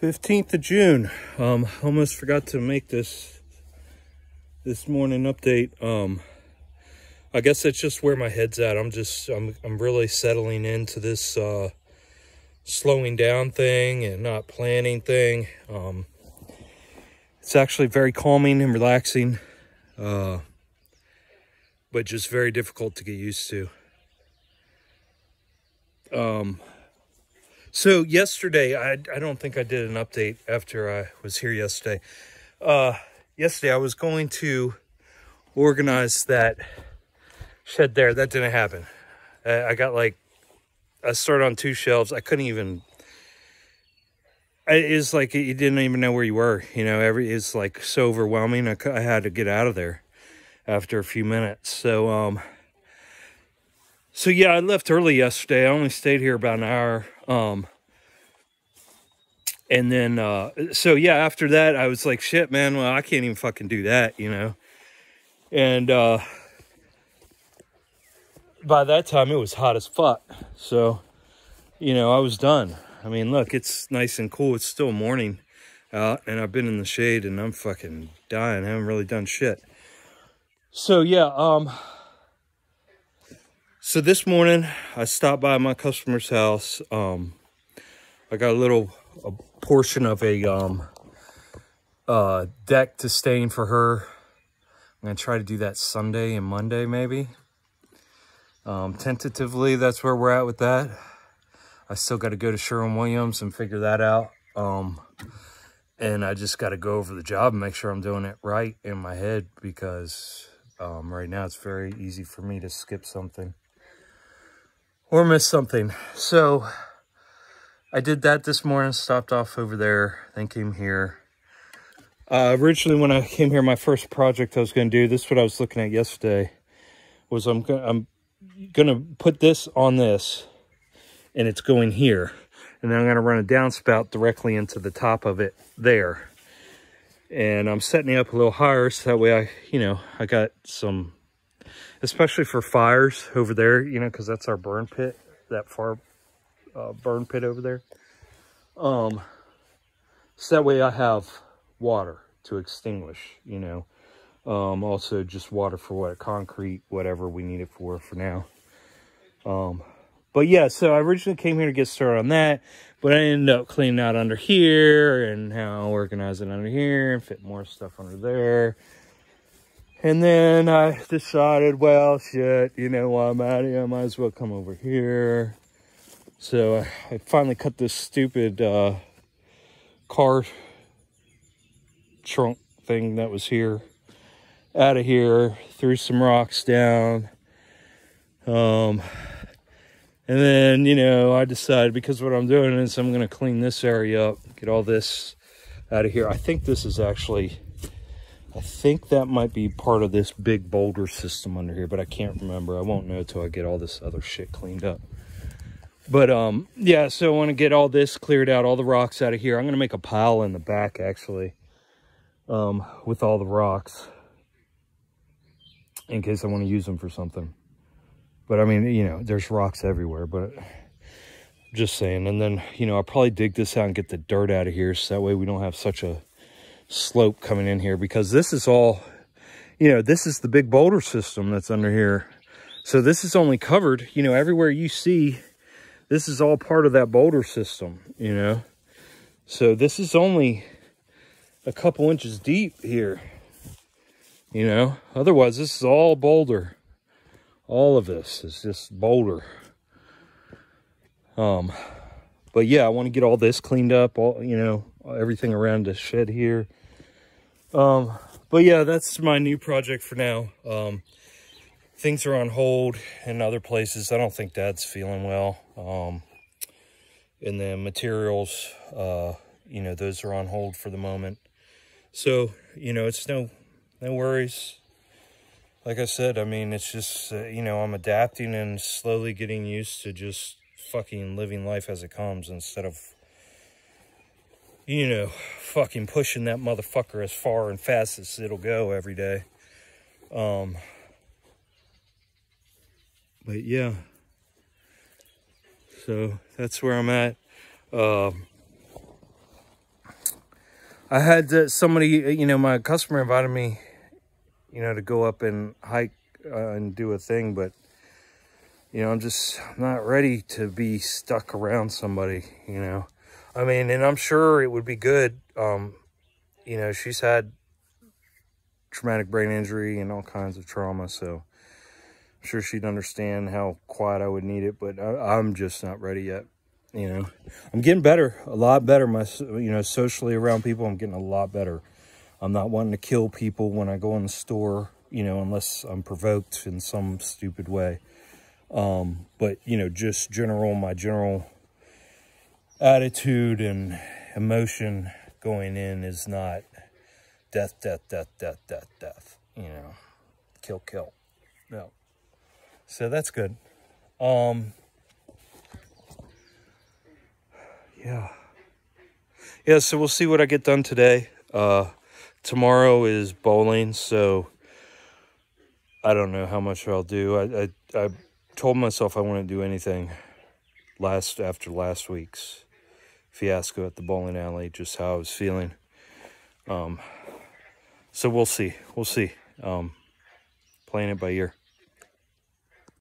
15th of June. Um, almost forgot to make this this morning update. Um, I guess that's just where my head's at. I'm just I'm I'm really settling into this uh, slowing down thing and not planning thing. Um, it's actually very calming and relaxing, uh, but just very difficult to get used to. Um, so yesterday, I, I don't think I did an update after I was here yesterday. Uh, yesterday, I was going to organize that shed there. That didn't happen. I, I got like, I started on two shelves. I couldn't even, it is like you didn't even know where you were. You know, every it's like so overwhelming. I, I had to get out of there after a few minutes. So, um, so yeah, I left early yesterday. I only stayed here about an hour. Um, and then, uh, so yeah, after that, I was like, shit, man, well, I can't even fucking do that, you know? And, uh, by that time it was hot as fuck. So, you know, I was done. I mean, look, it's nice and cool. It's still morning and I've been in the shade and I'm fucking dying. I haven't really done shit. So yeah, um, so this morning I stopped by my customer's house. Um, I got a little a portion of a um, uh, deck to stain for her. I'm gonna try to do that Sunday and Monday maybe. Um, tentatively, that's where we're at with that. I still got to go to Sherwin-Williams and figure that out. Um, and I just got to go over the job and make sure I'm doing it right in my head because um, right now it's very easy for me to skip something or miss something. So I did that this morning, stopped off over there, then came here. Uh, originally, when I came here, my first project I was going to do, this is what I was looking at yesterday, was I'm, I'm going to put this on this, and it's going here. And then I'm going to run a downspout directly into the top of it there. And I'm setting it up a little higher so that way I, you know, I got some especially for fires over there, you know, because that's our burn pit, that far uh, burn pit over there. Um, so that way I have water to extinguish, you know. Um, also just water for what, concrete, whatever we need it for for now. Um, but yeah, so I originally came here to get started on that, but I ended up cleaning out under here and how organize it under here and fit more stuff under there. And then I decided, well, shit, you know, while I'm at it, I might as well come over here. So I, I finally cut this stupid uh, car trunk thing that was here out of here, threw some rocks down. Um, and then, you know, I decided because what I'm doing is I'm going to clean this area up, get all this out of here. I think this is actually I think that might be part of this big boulder system under here, but I can't remember. I won't know until I get all this other shit cleaned up. But um, yeah, so I want to get all this cleared out, all the rocks out of here. I'm going to make a pile in the back, actually, um, with all the rocks in case I want to use them for something. But I mean, you know, there's rocks everywhere, but just saying. And then, you know, I'll probably dig this out and get the dirt out of here so that way we don't have such a slope coming in here because this is all, you know, this is the big boulder system that's under here. So this is only covered, you know, everywhere you see, this is all part of that boulder system, you know. So this is only a couple inches deep here, you know. Otherwise, this is all boulder. All of this is just boulder. Um, but yeah, I want to get all this cleaned up, all, you know, everything around the shed here. Um, but yeah, that's my new project for now. Um, things are on hold in other places. I don't think dad's feeling well. Um, and the materials, uh, you know, those are on hold for the moment. So, you know, it's no, no worries. Like I said, I mean, it's just, uh, you know, I'm adapting and slowly getting used to just fucking living life as it comes instead of you know, fucking pushing that motherfucker as far and fast as it'll go every day. Um, but yeah, so that's where I'm at. Um, I had somebody, you know, my customer invited me, you know, to go up and hike uh, and do a thing, but you know, I'm just not ready to be stuck around somebody, you know. I mean, and I'm sure it would be good. Um, you know, she's had traumatic brain injury and all kinds of trauma, so I'm sure she'd understand how quiet I would need it, but I, I'm just not ready yet. You know, I'm getting better, a lot better. My, you know, socially around people, I'm getting a lot better. I'm not wanting to kill people when I go in the store, you know, unless I'm provoked in some stupid way. Um, but, you know, just general, my general attitude and emotion going in is not death, death, death, death, death, death, you know, kill, kill. No. So that's good. Um, yeah. Yeah, so we'll see what I get done today. Uh, tomorrow is bowling, so I don't know how much I'll do. I, I, I told myself I wouldn't do anything last after last week's fiasco at the bowling alley, just how I was feeling. Um, so we'll see. We'll see. Um, playing it by ear.